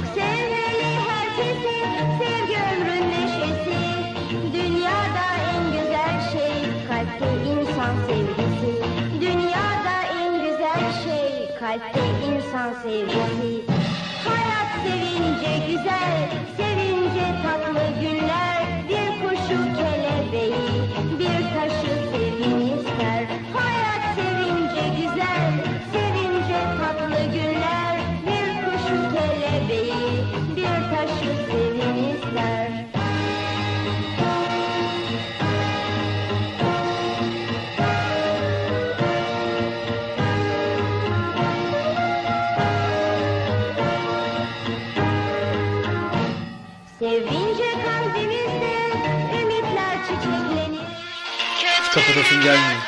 Çok sevmeli herkesi, sevgi ömrün neşesi. Dünyada en güzel şey, kalpte insan sevgisi. Dünyada en güzel şey, kalpte insan sevgisi. Hayat sevince güzel, sevince tatlı günler. Bir kuşu kelebeği, Kapatasım gelmiyor.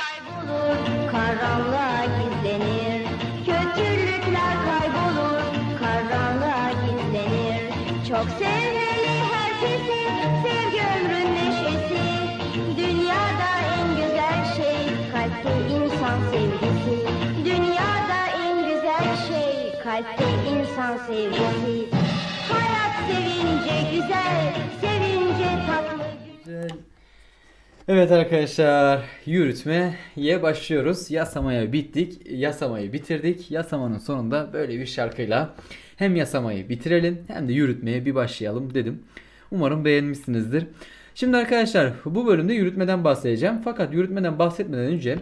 Çok sevmeli herkesi, sevgi ömrün neşesi. Dünyada en güzel şey, kalpte insan sevgisi. Dünyada en güzel şey, kalpte insan sevgisi. Hayat sevince güzel, sevince tatlı Güzel. Evet arkadaşlar yürütmeye başlıyoruz. Yasamaya bittik. Yasamayı bitirdik. Yasamanın sonunda böyle bir şarkıyla hem yasamayı bitirelim hem de yürütmeye bir başlayalım dedim. Umarım beğenmişsinizdir. Şimdi arkadaşlar bu bölümde yürütmeden bahsedeceğim. Fakat yürütmeden bahsetmeden önce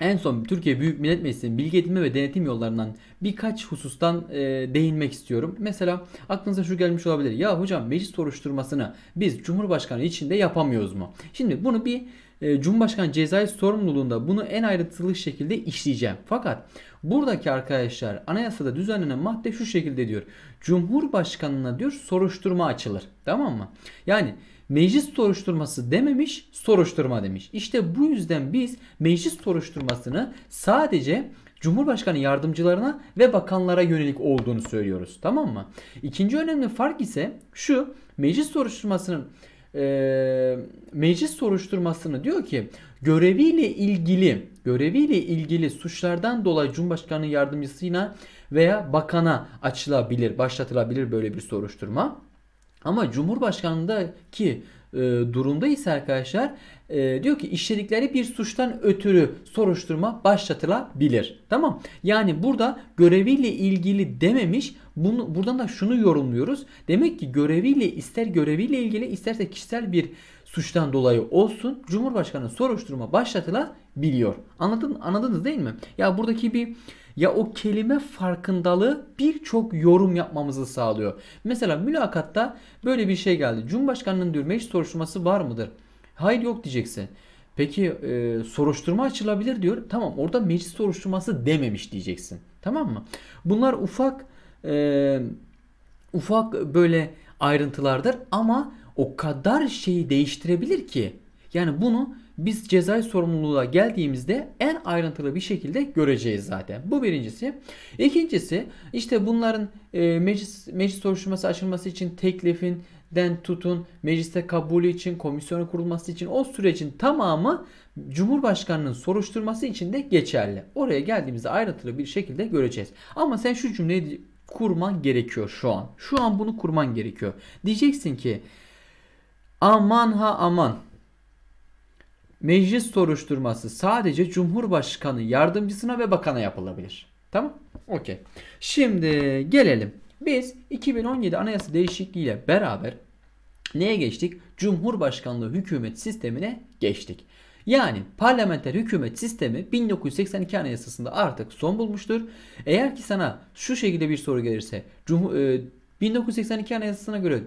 en son Türkiye Büyük Millet Meclisi'nin bilgi edinme ve denetim yollarından birkaç husustan e, değinmek istiyorum. Mesela aklınıza şu gelmiş olabilir. Ya hocam meclis soruşturmasını biz Cumhurbaşkanı içinde yapamıyoruz mu? Şimdi bunu bir e, Cumhurbaşkanı cezai sorumluluğunda bunu en ayrıntılı şekilde işleyeceğim. Fakat buradaki arkadaşlar anayasada düzenlenen madde şu şekilde diyor. Cumhurbaşkanına diyor soruşturma açılır. Tamam mı? Yani meclis soruşturması dememiş, soruşturma demiş. İşte bu yüzden biz meclis soruşturmasını sadece Cumhurbaşkanı yardımcılarına ve bakanlara yönelik olduğunu söylüyoruz. Tamam mı? İkinci önemli fark ise şu. Meclis soruşturmasının e, meclis soruşturmasını diyor ki göreviyle ilgili göreviyle ilgili suçlardan dolayı Cumhurbaşkanı yardımcısına veya bakana açılabilir, başlatılabilir böyle bir soruşturma. Ama Cumhurbaşkanlığındaki e, durumda ise arkadaşlar e, diyor ki işledikleri bir suçtan ötürü soruşturma başlatılabilir. Tamam. Yani burada göreviyle ilgili dememiş. Bunu buradan da şunu yorumluyoruz. Demek ki göreviyle ister göreviyle ilgili isterse kişisel bir suçtan dolayı olsun Cumhurbaşkanı soruşturma başlatılabiliyor. Anladın anladınız değil mi? Ya buradaki bir ya o kelime farkındalığı birçok yorum yapmamızı sağlıyor. Mesela mülakatta böyle bir şey geldi. Cumhurbaşkanının diyor meclis soruşturması var mıdır? Hayır yok diyeceksin. Peki e, soruşturma açılabilir diyor. Tamam orada meclis soruşturması dememiş diyeceksin. Tamam mı? Bunlar ufak e, ufak böyle ayrıntılardır ama o kadar şeyi değiştirebilir ki. Yani bunu biz cezai sorumluluğa geldiğimizde en ayrıntılı bir şekilde göreceğiz zaten. Bu birincisi. İkincisi işte bunların e, meclis meclis soruşturması açılması için teklifinden tutun mecliste kabulü için komisyonun kurulması için o sürecin tamamı Cumhurbaşkanının soruşturması için de geçerli. Oraya geldiğimizde ayrıntılı bir şekilde göreceğiz. Ama sen şu cümleyi kurman gerekiyor şu an. Şu an bunu kurman gerekiyor. Diyeceksin ki aman ha aman meclis soruşturması sadece Cumhurbaşkanı yardımcısına ve bakana yapılabilir. Tamam? Okey. Şimdi gelelim. Biz 2017 anayasa değişikliğiyle beraber neye geçtik? Cumhurbaşkanlığı hükümet sistemine geçtik. Yani parlamenter hükümet sistemi 1982 anayasasında artık son bulmuştur. Eğer ki sana şu şekilde bir soru gelirse e, 1982 anayasasına göre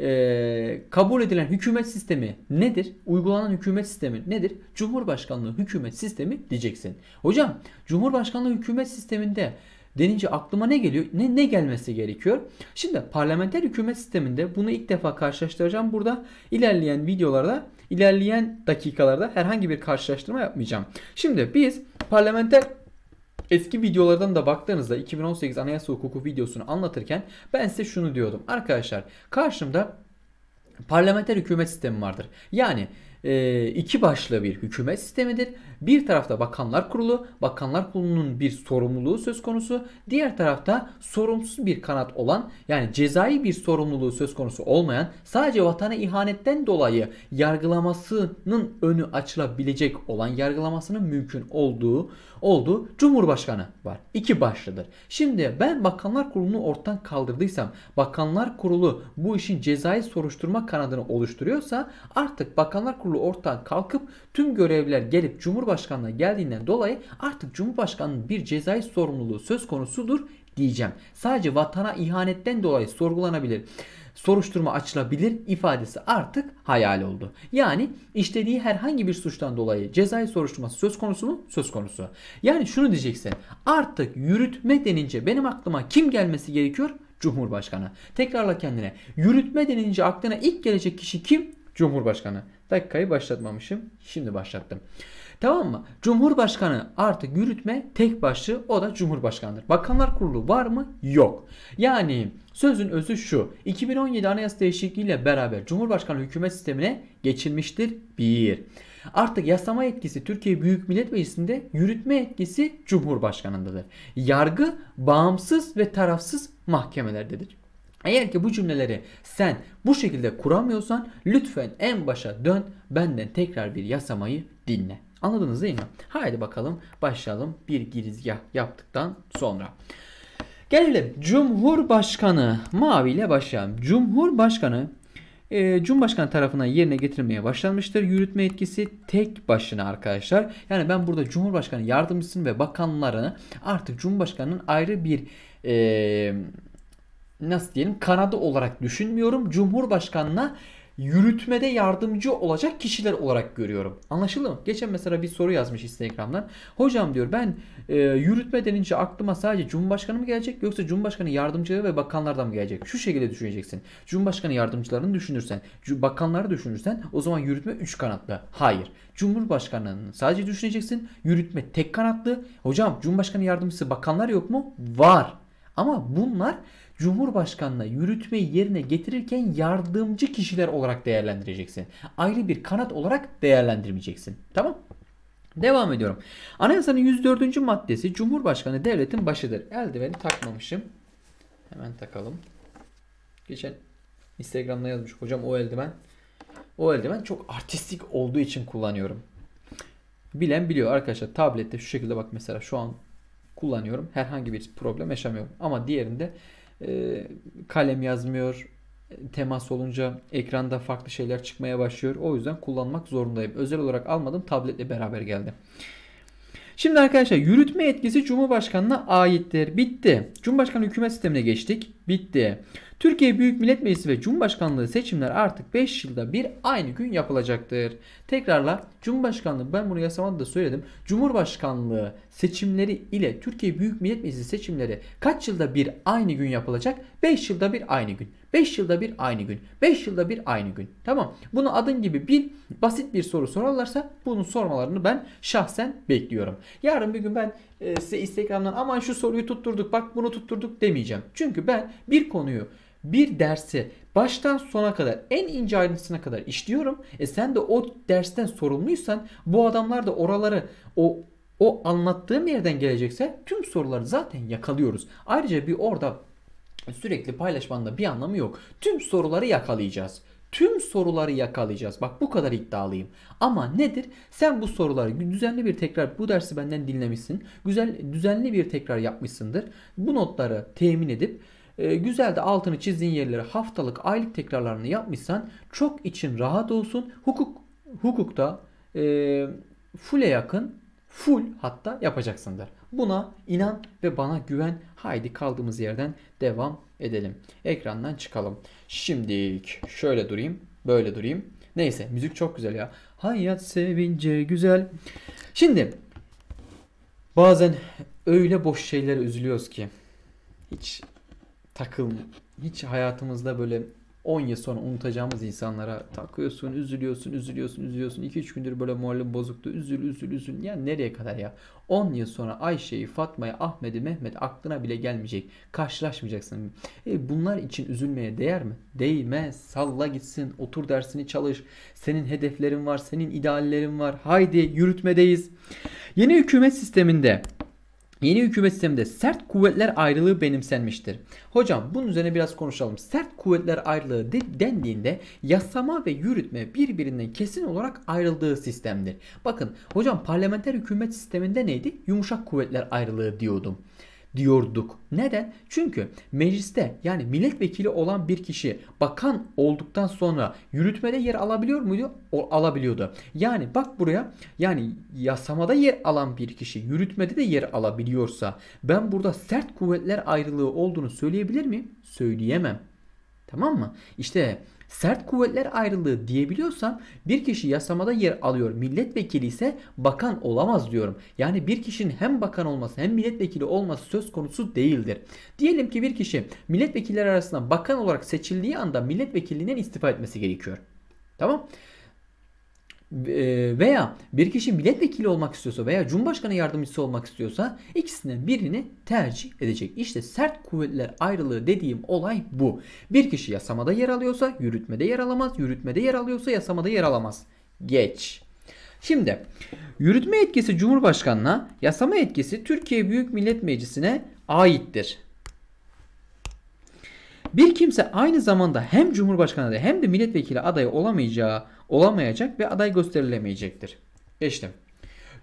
e, kabul edilen hükümet sistemi nedir? Uygulanan hükümet sistemi nedir? Cumhurbaşkanlığı hükümet sistemi diyeceksin. Hocam Cumhurbaşkanlığı hükümet sisteminde denince aklıma ne geliyor? Ne, ne gelmesi gerekiyor? Şimdi parlamenter hükümet sisteminde bunu ilk defa karşılaştıracağım. Burada ilerleyen videolarda, ilerleyen dakikalarda herhangi bir karşılaştırma yapmayacağım. Şimdi biz parlamenter Eski videolardan da baktığınızda 2018 Anayasa Hukuku videosunu anlatırken ben size şunu diyordum. Arkadaşlar karşımda parlamenter hükümet sistemi vardır. Yani e, iki başlı bir hükümet sistemidir. Bir tarafta bakanlar kurulu, bakanlar kurulunun bir sorumluluğu söz konusu. Diğer tarafta sorumsuz bir kanat olan yani cezai bir sorumluluğu söz konusu olmayan sadece vatana ihanetten dolayı yargılamasının önü açılabilecek olan yargılamasının mümkün olduğu olduğu Cumhurbaşkanı var. İki başlıdır. Şimdi ben Bakanlar Kurulu'nu ortadan kaldırdıysam Bakanlar Kurulu bu işin cezai soruşturma kanadını oluşturuyorsa artık Bakanlar Kurulu ortadan kalkıp tüm görevler gelip Cumhurbaşkanı'na geldiğinden dolayı artık Cumhurbaşkanı'nın bir cezai sorumluluğu söz konusudur diyeceğim. Sadece vatana ihanetten dolayı sorgulanabilir soruşturma açılabilir ifadesi artık hayal oldu. Yani işlediği herhangi bir suçtan dolayı cezai soruşturması söz konusu mu? Söz konusu. Yani şunu diyeceksin. Artık yürütme denince benim aklıma kim gelmesi gerekiyor? Cumhurbaşkanı. Tekrarla kendine. Yürütme denince aklına ilk gelecek kişi kim? Cumhurbaşkanı. Dakikayı başlatmamışım. Şimdi başlattım. Tamam mı? Cumhurbaşkanı artık yürütme tek başlı o da Cumhurbaşkanıdır. Bakanlar Kurulu var mı? Yok. Yani sözün özü şu. 2017 Anayasa Değişikliği ile beraber Cumhurbaşkanı hükümet sistemine geçilmiştir. Bir. Artık yasama etkisi Türkiye Büyük Millet Meclisi'nde yürütme etkisi Cumhurbaşkanındadır. Yargı bağımsız ve tarafsız mahkemelerdedir. Eğer ki bu cümleleri sen bu şekilde kuramıyorsan lütfen en başa dön benden tekrar bir yasamayı dinle. Anladınız değil mi? Haydi bakalım başlayalım bir girizgah yaptıktan sonra. Gelelim Cumhurbaşkanı mavi ile başlayalım. Cumhurbaşkanı e, Cumhurbaşkanı tarafından yerine getirilmeye başlanmıştır. Yürütme etkisi tek başına arkadaşlar. Yani ben burada Cumhurbaşkanı yardımcısını ve bakanlarını artık Cumhurbaşkanı'nın ayrı bir e, nasıl diyelim kanadı olarak düşünmüyorum. Cumhurbaşkanına yürütmede yardımcı olacak kişiler olarak görüyorum. Anlaşıldı mı? Geçen mesela bir soru yazmış Instagram'dan. Hocam diyor ben e, yürütme denince aklıma sadece Cumhurbaşkanı mı gelecek yoksa Cumhurbaşkanı yardımcıları ve bakanlardan mı gelecek? Şu şekilde düşüneceksin. Cumhurbaşkanı yardımcılarını düşünürsen, bakanları düşünürsen o zaman yürütme 3 kanatlı. Hayır. Cumhurbaşkanının sadece düşüneceksin. Yürütme tek kanatlı. Hocam Cumhurbaşkanı yardımcısı bakanlar yok mu? Var. Ama bunlar Cumhurbaşkanına yürütmeyi yerine getirirken yardımcı kişiler olarak değerlendireceksin. Ayrı bir kanat olarak değerlendirmeyeceksin. Tamam? Devam ediyorum. Anayasanın 104. maddesi Cumhurbaşkanı devletin başıdır. Eldiveni takmamışım. Hemen takalım. Geçen Instagram'da yazmış hocam o eldiven. O eldiven çok artistik olduğu için kullanıyorum. Bilen biliyor arkadaşlar. Tablette şu şekilde bak mesela şu an kullanıyorum. Herhangi bir problem yaşamıyorum. Ama diğerinde e, kalem yazmıyor. Temas olunca ekranda farklı şeyler çıkmaya başlıyor. O yüzden kullanmak zorundayım. Özel olarak almadım. Tabletle beraber geldi. Şimdi arkadaşlar yürütme etkisi Cumhurbaşkanı'na aittir. Bitti. Cumhurbaşkanı hükümet sistemine geçtik. Bitti. Türkiye Büyük Millet Meclisi ve Cumhurbaşkanlığı seçimler artık 5 yılda bir aynı gün yapılacaktır. Tekrarla Cumhurbaşkanlığı ben bunu yasamada da söyledim. Cumhurbaşkanlığı seçimleri ile Türkiye Büyük Millet Meclisi seçimleri kaç yılda bir aynı gün yapılacak? 5 yılda bir aynı gün. 5 yılda bir aynı gün. 5 yılda bir aynı gün. Tamam. Bunu adın gibi bir basit bir soru sorarlarsa bunun sormalarını ben şahsen bekliyorum. Yarın bir gün ben e, size Instagram'dan aman şu soruyu tutturduk bak bunu tutturduk demeyeceğim. Çünkü ben bir konuyu bir dersi baştan sona kadar en ince ayrıntısına kadar işliyorum. E sen de o dersten sorumluysan bu adamlar da oraları o o anlattığım yerden gelecekse tüm soruları zaten yakalıyoruz. Ayrıca bir orada sürekli paylaşmanda bir anlamı yok. Tüm soruları yakalayacağız. Tüm soruları yakalayacağız. Bak bu kadar iddialıyım. Ama nedir? Sen bu soruları düzenli bir tekrar bu dersi benden dinlemişsin. Güzel düzenli bir tekrar yapmışsındır. Bu notları temin edip e, güzel de altını çizdiğin yerlere haftalık, aylık tekrarlarını yapmışsan çok için rahat olsun. Hukuk hukukta e, full'e yakın full hatta yapacaksındır. Buna inan ve bana güven. Haydi kaldığımız yerden devam edelim. Ekrandan çıkalım. Şimdi şöyle durayım, böyle durayım. Neyse müzik çok güzel ya. Hayat sevince güzel. Şimdi bazen öyle boş şeylere üzülüyoruz ki hiç takıl hiç hayatımızda böyle 10 yıl sonra unutacağımız insanlara takıyorsun, üzülüyorsun, üzülüyorsun, üzülüyorsun. 2-3 gündür böyle moralim bozuktu. Üzül, üzül, üzül. Ya nereye kadar ya? 10 yıl sonra Ayşe'yi, Fatma'yı, Ahmet'i, Mehmet aklına bile gelmeyecek. Karşılaşmayacaksın. E bunlar için üzülmeye değer mi? Değmez. Salla gitsin. Otur dersini çalış. Senin hedeflerin var, senin ideallerin var. Haydi yürütmedeyiz. Yeni hükümet sisteminde Yeni hükümet sisteminde sert kuvvetler ayrılığı benimsenmiştir. Hocam bunun üzerine biraz konuşalım. Sert kuvvetler ayrılığı de, dendiğinde yasama ve yürütme birbirinden kesin olarak ayrıldığı sistemdir. Bakın hocam parlamenter hükümet sisteminde neydi? Yumuşak kuvvetler ayrılığı diyordum diyorduk. Neden? Çünkü mecliste yani milletvekili olan bir kişi bakan olduktan sonra yürütmede yer alabiliyor muydu? O, alabiliyordu. Yani bak buraya yani yasamada yer alan bir kişi yürütmede de yer alabiliyorsa ben burada sert kuvvetler ayrılığı olduğunu söyleyebilir miyim? Söyleyemem. Tamam mı? İşte Sert kuvvetler ayrılığı diyebiliyorsam bir kişi yasamada yer alıyor. Milletvekili ise bakan olamaz diyorum. Yani bir kişinin hem bakan olması hem milletvekili olması söz konusu değildir. Diyelim ki bir kişi milletvekilleri arasında bakan olarak seçildiği anda milletvekilinden istifa etmesi gerekiyor. Tamam? Ee, veya bir kişi milletvekili olmak istiyorsa veya cumhurbaşkanı yardımcısı olmak istiyorsa ikisinden birini tercih edecek. İşte sert kuvvetler ayrılığı dediğim olay bu. Bir kişi yasamada yer alıyorsa yürütmede yer alamaz, yürütmede yer alıyorsa yasamada yer alamaz. Geç. Şimdi yürütme etkisi Cumhurbaşkanı'na, yasama etkisi Türkiye Büyük Millet Meclisi'ne aittir. Bir kimse aynı zamanda hem Cumhurbaşkanı da hem de milletvekili adayı olamayacağı, olamayacak ve aday gösterilemeyecektir. Geçtim.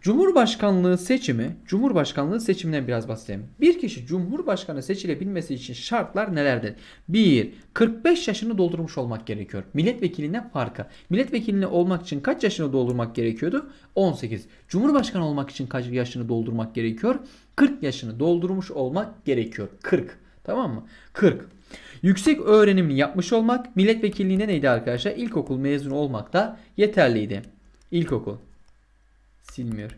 Cumhurbaşkanlığı seçimi, Cumhurbaşkanlığı seçiminden biraz bahsedeyim. Bir kişi Cumhurbaşkanı seçilebilmesi için şartlar nelerdir? 1. 45 yaşını doldurmuş olmak gerekiyor. Milletvekiline farkı. Milletvekiline olmak için kaç yaşını doldurmak gerekiyordu? 18. Cumhurbaşkanı olmak için kaç yaşını doldurmak gerekiyor? 40 yaşını doldurmuş olmak gerekiyor. 40. Tamam mı? 40. Yüksek öğrenimini yapmış olmak milletvekilliğine neydi arkadaşlar? İlkokul mezunu olmak da yeterliydi. İlkokul. Silmiyor.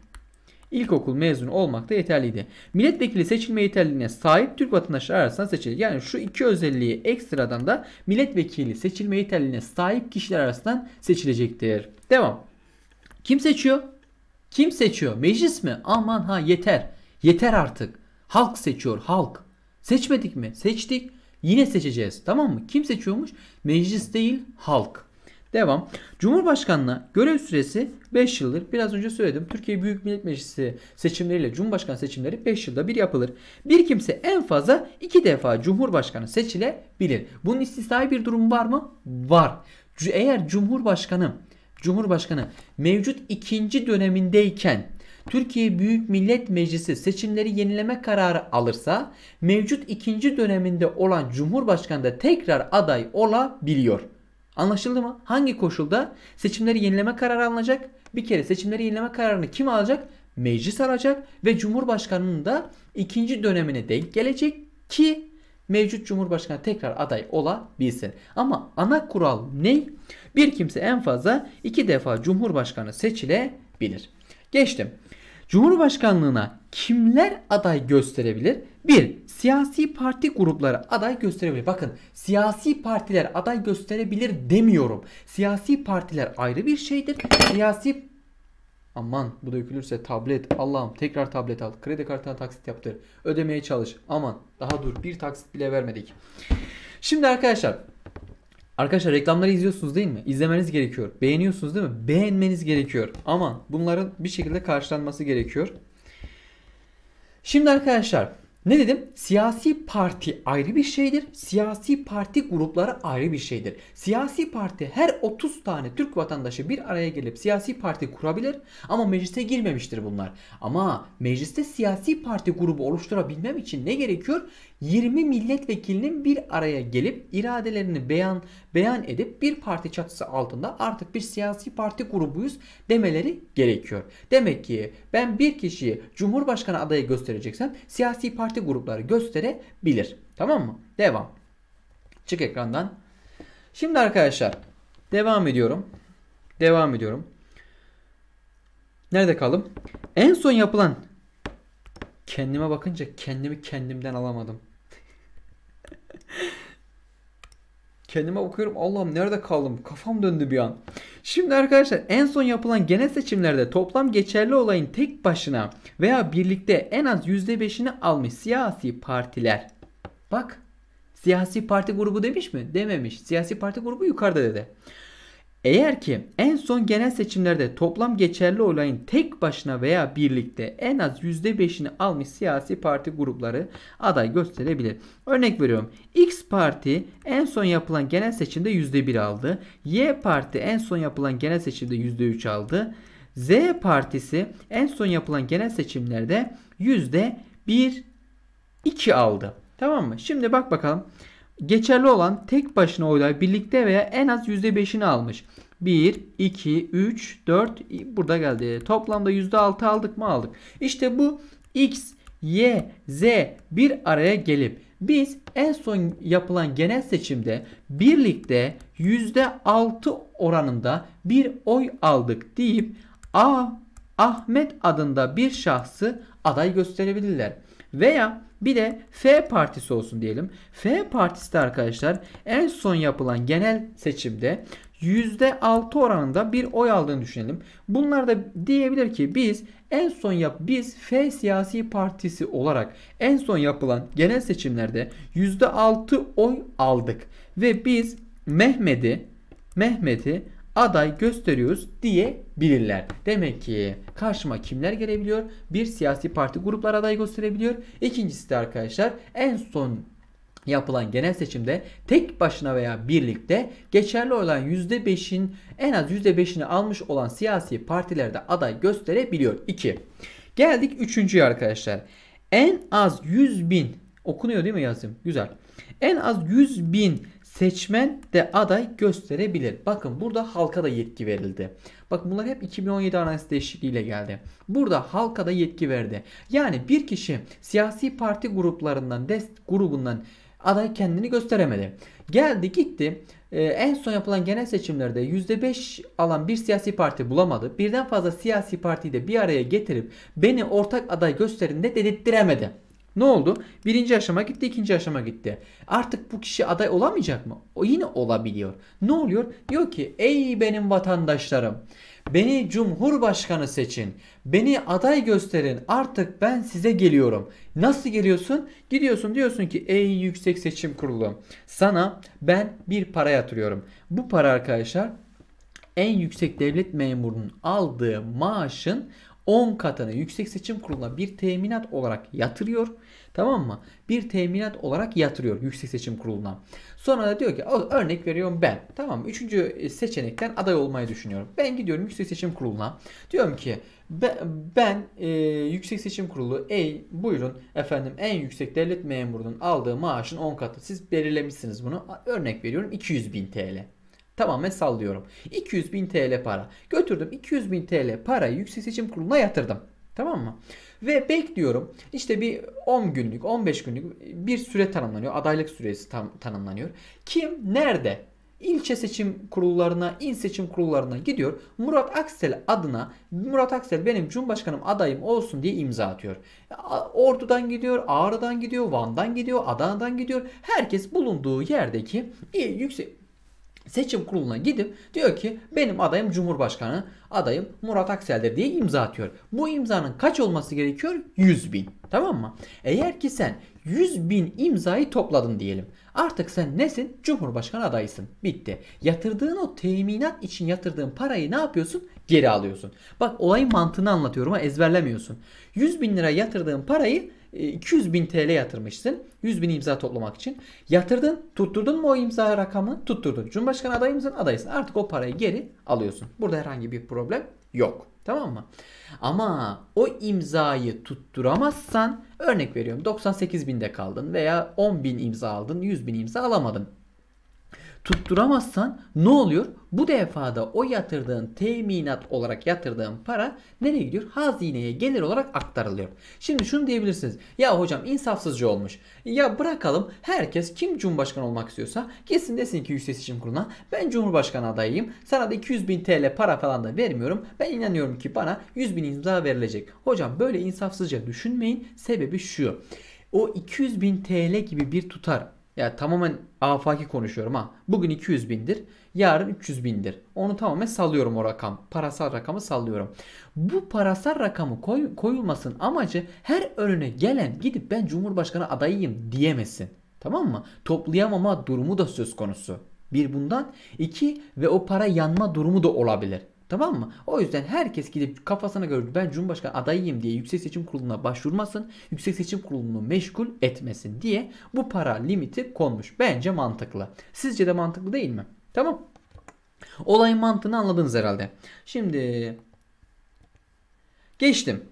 İlkokul mezunu olmak da yeterliydi. Milletvekili seçilme yeterliliğine sahip Türk vatandaşları arasında seçilir. Yani şu iki özelliği ekstradan da milletvekili seçilme yeterliliğine sahip kişiler arasından seçilecektir. Devam. Kim seçiyor? Kim seçiyor? Meclis mi? Aman ha yeter. Yeter artık. Halk seçiyor. Halk. Seçmedik mi? Seçtik. Yine seçeceğiz. Tamam mı? Kim seçiyormuş? Meclis değil halk. Devam. Cumhurbaşkanlığı görev süresi 5 yıldır. Biraz önce söyledim. Türkiye Büyük Millet Meclisi seçimleriyle Cumhurbaşkanı seçimleri 5 yılda bir yapılır. Bir kimse en fazla 2 defa Cumhurbaşkanı seçilebilir. Bunun istisnai bir durum var mı? Var. Eğer Cumhurbaşkanı Cumhurbaşkanı mevcut ikinci dönemindeyken Türkiye Büyük Millet Meclisi seçimleri yenileme kararı alırsa mevcut ikinci döneminde olan Cumhurbaşkanı da tekrar aday olabiliyor. Anlaşıldı mı? Hangi koşulda seçimleri yenileme kararı alınacak? Bir kere seçimleri yenileme kararını kim alacak? Meclis alacak ve Cumhurbaşkanı'nın da ikinci dönemine denk gelecek ki mevcut Cumhurbaşkanı tekrar aday olabilsin. Ama ana kural ne? Bir kimse en fazla iki defa Cumhurbaşkanı seçilebilir. Geçtim. Cumhurbaşkanlığına kimler aday gösterebilir? Bir, siyasi parti grupları aday gösterebilir. Bakın siyasi partiler aday gösterebilir demiyorum. Siyasi partiler ayrı bir şeydir. Siyasi Aman bu dökülürse tablet Allah'ım tekrar tablet al. Kredi kartına taksit yaptır. Ödemeye çalış. Aman daha dur bir taksit bile vermedik. Şimdi arkadaşlar Arkadaşlar reklamları izliyorsunuz değil mi? İzlemeniz gerekiyor. Beğeniyorsunuz değil mi? Beğenmeniz gerekiyor. Ama bunların bir şekilde karşılanması gerekiyor. Şimdi arkadaşlar ne dedim? Siyasi parti ayrı bir şeydir. Siyasi parti grupları ayrı bir şeydir. Siyasi parti her 30 tane Türk vatandaşı bir araya gelip siyasi parti kurabilir ama meclise girmemiştir bunlar. Ama mecliste siyasi parti grubu oluşturabilmem için ne gerekiyor? 20 milletvekilinin bir araya gelip iradelerini beyan beyan edip bir parti çatısı altında artık bir siyasi parti grubuyuz demeleri gerekiyor. Demek ki ben bir kişiyi Cumhurbaşkanı adayı göstereceksem siyasi parti grupları gösterebilir. Tamam mı? Devam. Çık ekrandan. Şimdi arkadaşlar devam ediyorum. Devam ediyorum. Nerede kaldım? En son yapılan kendime bakınca kendimi kendimden alamadım. Kendime bakıyorum Allah'ım nerede kaldım? Kafam döndü bir an. Şimdi arkadaşlar en son yapılan genel seçimlerde toplam geçerli olayın tek başına veya birlikte en az %5'ini almış siyasi partiler. Bak siyasi parti grubu demiş mi? Dememiş. Siyasi parti grubu yukarıda dedi. Eğer ki en son genel seçimlerde toplam geçerli olayın tek başına veya birlikte en az %5'ini almış siyasi parti grupları aday gösterebilir. Örnek veriyorum. X parti en son yapılan genel seçimde %1 aldı. Y parti en son yapılan genel seçimde %3 aldı. Z partisi en son yapılan genel seçimlerde %1 2 aldı. Tamam mı? Şimdi bak bakalım. Geçerli olan tek başına oylar birlikte veya en az %5'ini almış. 1, 2, 3, 4 burada geldi. Toplamda %6 aldık mı aldık. İşte bu X, Y, Z bir araya gelip biz en son yapılan genel seçimde birlikte %6 oranında bir oy aldık deyip A, Ahmet adında bir şahsı aday gösterebilirler. Veya bir de F partisi olsun diyelim. F partisi de arkadaşlar en son yapılan genel seçimde %6 oranında bir oy aldığını düşünelim. Bunlar da diyebilir ki biz en son yap biz F siyasi partisi olarak en son yapılan genel seçimlerde %6 oy aldık ve biz Mehmet'i Mehmet'i aday gösteriyoruz diyebilirler. Demek ki karşıma kimler gelebiliyor? Bir siyasi parti gruplar aday gösterebiliyor. İkincisi de arkadaşlar en son yapılan genel seçimde tek başına veya birlikte geçerli olan %5'in en az %5'ini almış olan siyasi partilerde aday gösterebiliyor. 2. Geldik üçüncüye arkadaşlar. En az 100 bin okunuyor değil mi yazım? Güzel. En az 100 bin seçmen de aday gösterebilir. Bakın burada halka da yetki verildi. Bakın bunlar hep 2017 anayasa değişikliğiyle geldi. Burada halka da yetki verdi. Yani bir kişi siyasi parti gruplarından, dest grubundan aday kendini gösteremedi. Geldi gitti ee, en son yapılan genel seçimlerde %5 alan bir siyasi parti bulamadı. Birden fazla siyasi partiyi de bir araya getirip beni ortak aday gösterin de dedirttiremedi. Ne oldu? Birinci aşama gitti, ikinci aşama gitti. Artık bu kişi aday olamayacak mı? O yine olabiliyor. Ne oluyor? Diyor ki ey benim vatandaşlarım Beni cumhurbaşkanı seçin. Beni aday gösterin. Artık ben size geliyorum. Nasıl geliyorsun? Gidiyorsun diyorsun ki ey yüksek seçim kurulu. Sana ben bir para yatırıyorum. Bu para arkadaşlar en yüksek devlet memurunun aldığı maaşın 10 katını yüksek seçim kuruluna bir teminat olarak yatırıyor. Tamam mı? Bir teminat olarak yatırıyor Yüksek Seçim Kurulu'na. Sonra da diyor ki örnek veriyorum ben. Tamam mı? Üçüncü seçenekten aday olmayı düşünüyorum. Ben gidiyorum Yüksek Seçim Kurulu'na. Diyorum ki ben, ben e, Yüksek Seçim Kurulu ey buyurun efendim en yüksek devlet memurunun aldığı maaşın 10 katı. Siz belirlemişsiniz bunu. Örnek veriyorum 200 bin TL. Tamamen sallıyorum. 200 bin TL para. Götürdüm 200 bin TL parayı Yüksek Seçim Kurulu'na yatırdım. Tamam mı? Ve bekliyorum. İşte bir 10 günlük, 15 günlük bir süre tanımlanıyor. Adaylık süresi tam, tanımlanıyor. Kim nerede? İlçe seçim kurullarına, il seçim kurullarına gidiyor. Murat Aksel adına Murat Aksel benim Cumhurbaşkanım adayım olsun diye imza atıyor. Ordu'dan gidiyor, Ağrı'dan gidiyor, Van'dan gidiyor, Adana'dan gidiyor. Herkes bulunduğu yerdeki yüksek seçim kuruluna gidip diyor ki benim adayım Cumhurbaşkanı adayım Murat Aksel'dir diye imza atıyor. Bu imzanın kaç olması gerekiyor? 100 bin. Tamam mı? Eğer ki sen 100 bin imzayı topladın diyelim. Artık sen nesin? Cumhurbaşkanı adayısın. Bitti. Yatırdığın o teminat için yatırdığın parayı ne yapıyorsun? Geri alıyorsun. Bak olayın mantığını anlatıyorum ama ezberlemiyorsun. 100 bin lira yatırdığın parayı 200 e, bin TL yatırmışsın. 100 bin imza toplamak için. Yatırdın. Tutturdun mu o imza rakamını? Tutturdun. Cumhurbaşkanı adayı mısın? Adaysın. Artık o parayı geri alıyorsun. Burada herhangi bir problem yok. Tamam mı? Ama o imzayı tutturamazsan örnek veriyorum 98 binde kaldın veya 10 bin imza aldın 100 bin imza alamadın tutturamazsan ne oluyor? Bu defada o yatırdığın teminat olarak yatırdığın para nereye gidiyor? Hazineye gelir olarak aktarılıyor. Şimdi şunu diyebilirsiniz. Ya hocam insafsızca olmuş. Ya bırakalım herkes kim cumhurbaşkanı olmak istiyorsa kesin desin ki Yüksek Seçim Kurulu'na ben cumhurbaşkanı adayıyım. Sana da 200 bin TL para falan da vermiyorum. Ben inanıyorum ki bana 100 bin imza verilecek. Hocam böyle insafsızca düşünmeyin. Sebebi şu. O 200 bin TL gibi bir tutar Ya tamamen afaki konuşuyorum ha. Bugün 200 bindir. Yarın 300 bindir. Onu tamamen sallıyorum o rakam. Parasal rakamı sallıyorum. Bu parasal rakamı koy, koyulmasın amacı her önüne gelen gidip ben Cumhurbaşkanı adayıyım diyemesin. Tamam mı? Toplayamama durumu da söz konusu. Bir bundan. iki ve o para yanma durumu da olabilir. Tamam mı? O yüzden herkes gidip kafasına göre ben Cumhurbaşkanı adayıyım diye Yüksek Seçim Kurulu'na başvurmasın. Yüksek Seçim Kurulu'nu meşgul etmesin diye bu para limiti konmuş. Bence mantıklı. Sizce de mantıklı değil mi? Tamam. Olayın mantığını anladınız herhalde. Şimdi geçtim.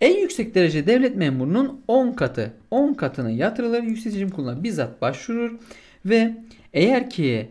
En yüksek derece devlet memurunun 10 katı 10 katını yatırılır. Yüksek Seçim Kurulu'na bizzat başvurur ve eğer ki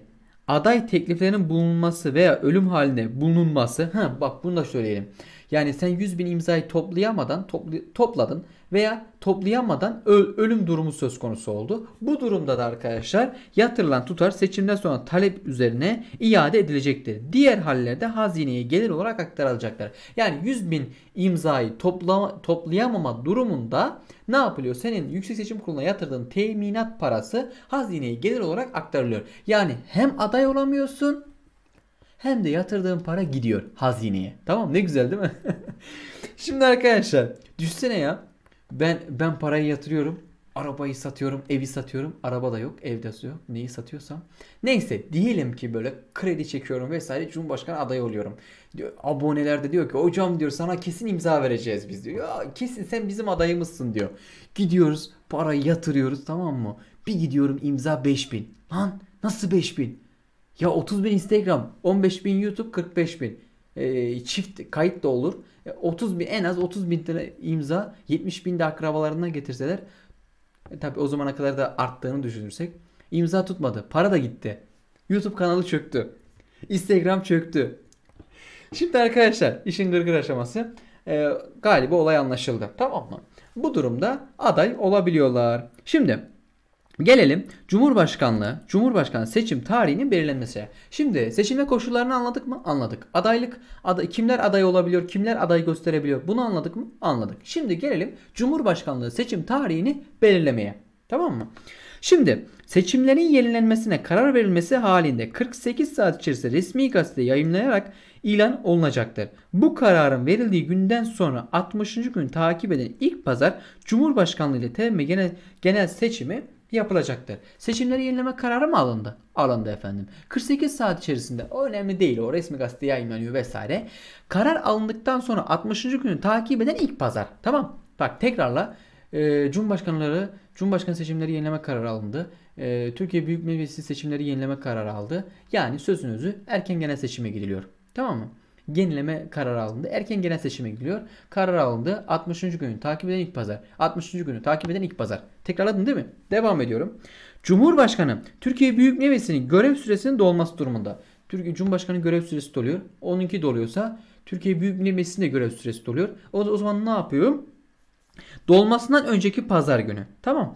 aday tekliflerinin bulunması veya ölüm halinde bulunması ha bak bunu da söyleyelim. Yani sen 100 bin imzayı toplayamadan topli, topladın veya toplayamadan öl, ölüm durumu söz konusu oldu. Bu durumda da arkadaşlar yatırılan tutar seçimden sonra talep üzerine iade edilecektir. Diğer hallerde hazineye gelir olarak aktarılacaklar. Yani 100 bin imzayı toplama, toplayamama durumunda ne yapılıyor? Senin Yüksek Seçim Kurulu'na yatırdığın teminat parası hazineye gelir olarak aktarılıyor. Yani hem aday olamıyorsun hem de yatırdığın para gidiyor hazineye. Tamam ne güzel değil mi? Şimdi arkadaşlar düşünsene ya ben ben parayı yatırıyorum. Arabayı satıyorum, evi satıyorum. Araba da yok, evde yok. Neyi satıyorsam. Neyse diyelim ki böyle kredi çekiyorum vesaire Cumhurbaşkanı adayı oluyorum. Diyor, aboneler de diyor ki hocam diyor sana kesin imza vereceğiz biz diyor. Ya kesin sen bizim adayımızsın diyor. Gidiyoruz parayı yatırıyoruz tamam mı? Bir gidiyorum imza 5000. Lan nasıl 5000? Ya 30 bin Instagram, 15 bin YouTube, 45 bin. E, çift kayıt da olur. E, 30 bin en az 30 bin tane imza 70 bin de akrabalarından getirseler e, tabi o zamana kadar da arttığını düşünürsek imza tutmadı. Para da gitti. YouTube kanalı çöktü. Instagram çöktü. Şimdi arkadaşlar işin gırgır aşaması e, galiba olay anlaşıldı. Tamam mı? Bu durumda aday olabiliyorlar. Şimdi Gelelim Cumhurbaşkanlığı, Cumhurbaşkanı seçim tarihinin belirlenmesi. Şimdi seçilme koşullarını anladık mı? Anladık. Adaylık, aday, kimler aday olabiliyor, kimler aday gösterebiliyor? Bunu anladık mı? Anladık. Şimdi gelelim Cumhurbaşkanlığı seçim tarihini belirlemeye. Tamam mı? Şimdi seçimlerin yenilenmesine karar verilmesi halinde 48 saat içerisinde resmi gazete yayınlayarak ilan olunacaktır. Bu kararın verildiği günden sonra 60. gün takip eden ilk pazar Cumhurbaşkanlığı ile TM genel, genel seçimi yapılacaktır. Seçimleri yenileme kararı mı alındı? Alındı efendim. 48 saat içerisinde o önemli değil o resmi gazete yayınlanıyor vesaire. Karar alındıktan sonra 60. günü takip eden ilk pazar. Tamam. Bak tekrarla e, Cumhurbaşkanları Cumhurbaşkanı seçimleri yenileme kararı alındı. E, Türkiye Büyük Meclisi seçimleri yenileme kararı aldı. Yani sözün özü erken genel seçime gidiliyor. Tamam mı? Yenileme kararı alındı. Erken genel seçime gidiyor. Karar alındı. 60. günü takip eden ilk pazar. 60. günü takip eden ilk pazar. Tekrarladın değil mi? Devam ediyorum. Cumhurbaşkanı Türkiye Büyük Meclisi'nin görev süresinin dolması durumunda. Türkiye Cumhurbaşkanı görev süresi doluyor. Onunki doluyorsa Türkiye Büyük Meclisi'nin de görev süresi doluyor. O, o zaman ne yapıyorum? Dolmasından önceki pazar günü. Tamam.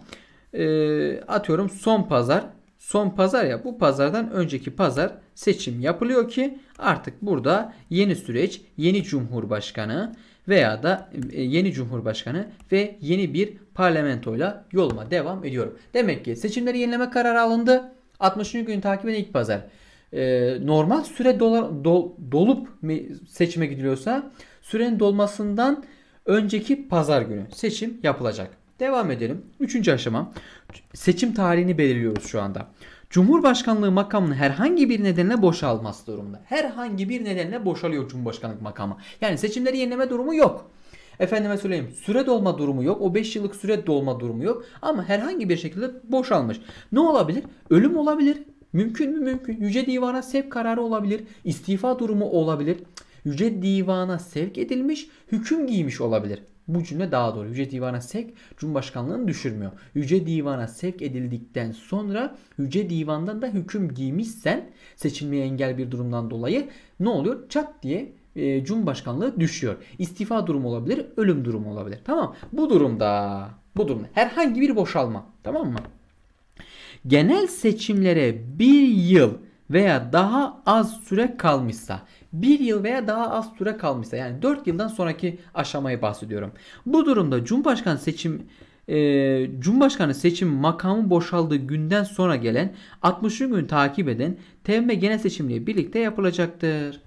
Ee, atıyorum son pazar son pazar ya bu pazardan önceki pazar seçim yapılıyor ki artık burada yeni süreç, yeni cumhurbaşkanı veya da e, yeni cumhurbaşkanı ve yeni bir parlamentoyla yoluma devam ediyorum. Demek ki seçimleri yenileme kararı alındı. 60. gün takip eden ilk pazar. Ee, normal süre dola, dol, dolup seçime gidiliyorsa sürenin dolmasından önceki pazar günü seçim yapılacak. Devam edelim. Üçüncü aşama. Seçim tarihini belirliyoruz şu anda. Cumhurbaşkanlığı makamını herhangi bir nedenle boşalması durumunda. Herhangi bir nedenle boşalıyor Cumhurbaşkanlık makamı. Yani seçimleri yenileme durumu yok. Efendime söyleyeyim süre dolma durumu yok. O 5 yıllık süre dolma durumu yok. Ama herhangi bir şekilde boşalmış. Ne olabilir? Ölüm olabilir. Mümkün mü? Mümkün. Yüce Divan'a sevk kararı olabilir. İstifa durumu olabilir. Yüce Divan'a sevk edilmiş, hüküm giymiş olabilir. Bu cümle daha doğru. Yüce Divan'a sevk Cumhurbaşkanlığını düşürmüyor. Yüce Divan'a sevk edildikten sonra Yüce Divan'dan da hüküm giymişsen seçilmeye engel bir durumdan dolayı ne oluyor? Çat diye e, Cumhurbaşkanlığı düşüyor. İstifa durumu olabilir, ölüm durumu olabilir. Tamam. Bu durumda bu durumda herhangi bir boşalma. Tamam mı? Genel seçimlere bir yıl veya daha az süre kalmışsa bir yıl veya daha az süre kalmışsa yani 4 yıldan sonraki aşamayı bahsediyorum. Bu durumda Cumhurbaşkanı seçim e, Cumhurbaşkanı seçim makamı boşaldığı günden sonra gelen 60. gün takip eden TM genel seçimle birlikte yapılacaktır.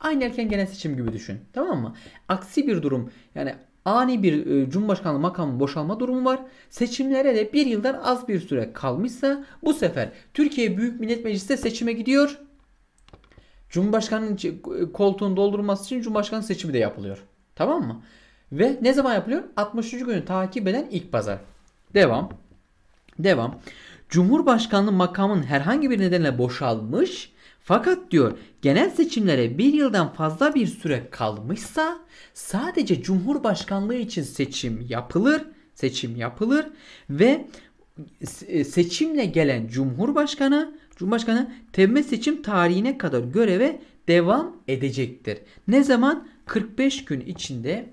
Aynı erken genel seçim gibi düşün. Tamam mı? Aksi bir durum yani ani bir e, Cumhurbaşkanlığı makamı boşalma durumu var. Seçimlere de bir yıldan az bir süre kalmışsa bu sefer Türkiye Büyük Millet Meclisi seçime gidiyor. Cumhurbaşkanının koltuğunu doldurması için Cumhurbaşkanı seçimi de yapılıyor. Tamam mı? Ve ne zaman yapılıyor? 63. günü takip eden ilk pazar. Devam. Devam. Cumhurbaşkanlığı makamın herhangi bir nedenle boşalmış fakat diyor genel seçimlere bir yıldan fazla bir süre kalmışsa sadece Cumhurbaşkanlığı için seçim yapılır. Seçim yapılır ve seçimle gelen Cumhurbaşkanı Cumhurbaşkanı temme seçim tarihine kadar göreve devam edecektir. Ne zaman? 45 gün içinde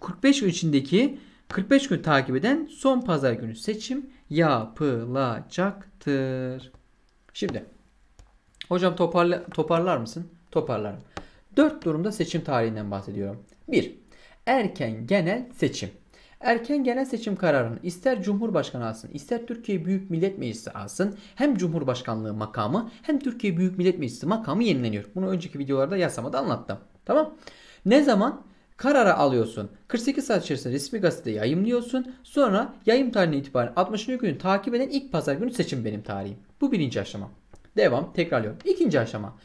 45 gün içindeki 45 gün takip eden son pazar günü seçim yapılacaktır. Şimdi hocam toparla, toparlar mısın? Toparlarım. 4 durumda seçim tarihinden bahsediyorum. 1. Erken genel seçim. Erken genel seçim kararını ister Cumhurbaşkanı alsın ister Türkiye Büyük Millet Meclisi alsın hem Cumhurbaşkanlığı makamı hem Türkiye Büyük Millet Meclisi makamı yenileniyor. Bunu önceki videolarda yasamada anlattım. Tamam. Ne zaman? Kararı alıyorsun. 48 saat içerisinde resmi gazetede yayımlıyorsun. Sonra yayım tarihine itibaren 60. günü takip eden ilk pazar günü seçim benim tarihim. Bu birinci aşama. Devam. Tekrarlıyorum. İkinci aşama.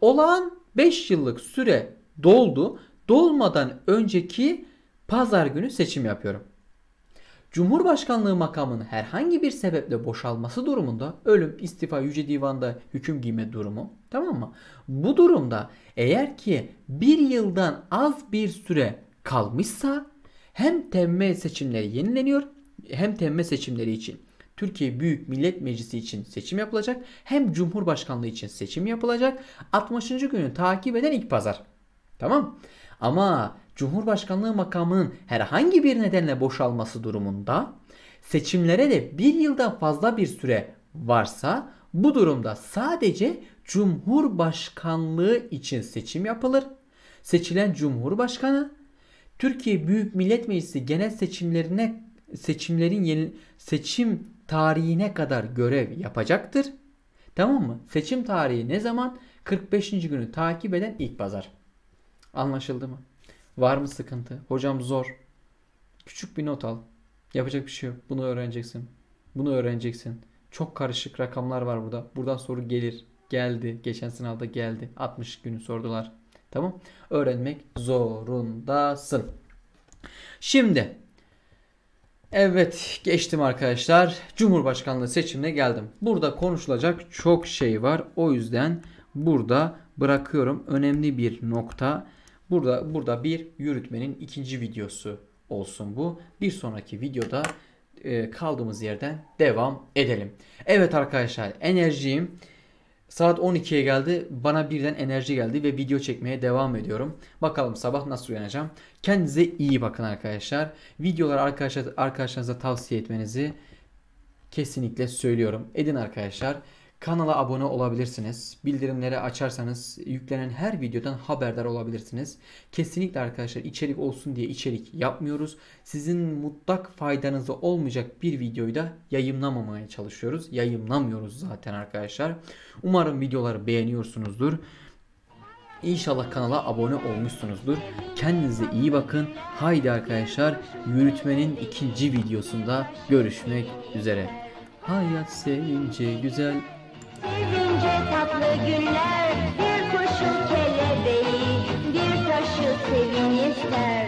Olağan 5 yıllık süre doldu. Dolmadan önceki pazar günü seçim yapıyorum. Cumhurbaşkanlığı makamının herhangi bir sebeple boşalması durumunda ölüm, istifa, yüce divanda hüküm giyme durumu tamam mı? Bu durumda eğer ki bir yıldan az bir süre kalmışsa hem temme seçimleri yenileniyor hem temme seçimleri için Türkiye Büyük Millet Meclisi için seçim yapılacak hem Cumhurbaşkanlığı için seçim yapılacak 60. günü takip eden ilk pazar. Tamam ama Cumhurbaşkanlığı makamının herhangi bir nedenle boşalması durumunda seçimlere de bir yıldan fazla bir süre varsa bu durumda sadece Cumhurbaşkanlığı için seçim yapılır. Seçilen Cumhurbaşkanı Türkiye Büyük Millet Meclisi genel seçimlerine seçimlerin yeni seçim tarihine kadar görev yapacaktır. Tamam mı? Seçim tarihi ne zaman? 45. günü takip eden ilk pazar. Anlaşıldı mı? Var mı sıkıntı? Hocam zor. Küçük bir not al. Yapacak bir şey yok. Bunu öğreneceksin. Bunu öğreneceksin. Çok karışık rakamlar var burada. Buradan soru gelir. Geldi. Geçen sınavda geldi. 60 günü sordular. Tamam. Öğrenmek zorundasın. Şimdi Evet geçtim arkadaşlar. Cumhurbaşkanlığı seçimine geldim. Burada konuşulacak çok şey var. O yüzden burada bırakıyorum. Önemli bir nokta. Burada burada bir yürütmenin ikinci videosu olsun bu. Bir sonraki videoda e, kaldığımız yerden devam edelim. Evet arkadaşlar enerjiyim saat 12'ye geldi. Bana birden enerji geldi ve video çekmeye devam ediyorum. Bakalım sabah nasıl uyanacağım. Kendinize iyi bakın arkadaşlar. Videoları arkadaşlar, arkadaşlarınıza tavsiye etmenizi kesinlikle söylüyorum. Edin arkadaşlar. Kanala abone olabilirsiniz. Bildirimleri açarsanız yüklenen her videodan haberdar olabilirsiniz. Kesinlikle arkadaşlar içerik olsun diye içerik yapmıyoruz. Sizin mutlak faydanıza olmayacak bir videoyu da yayınlamamaya çalışıyoruz. Yayınlamıyoruz zaten arkadaşlar. Umarım videoları beğeniyorsunuzdur. İnşallah kanala abone olmuşsunuzdur. Kendinize iyi bakın. Haydi arkadaşlar yürütmenin ikinci videosunda görüşmek üzere. Hayat sevince güzel Sevince tatlı günler bir kuşun kelebeği bir taşı sevin ister.